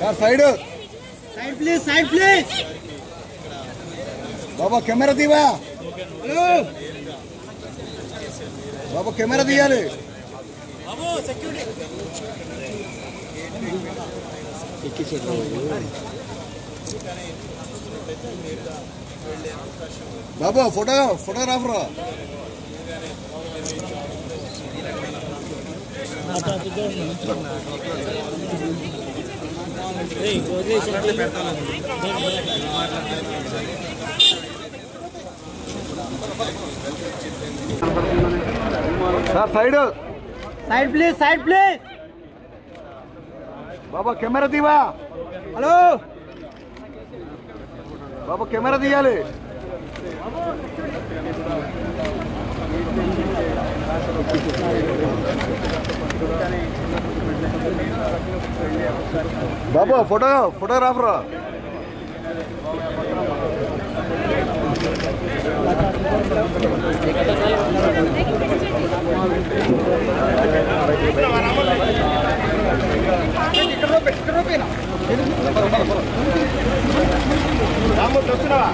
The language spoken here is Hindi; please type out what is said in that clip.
Sir side side please side please Baba camera दीवा. बाबा कैमरा दिया బాబా photo photographer sir side. Side please side please Baba camera दीवा। हेलो बाबा कैमरा కెమెరా दियाले బాబా ఫోటో ఫోటోగ్రాఫర్ రామూర్తి వస్తున్నావా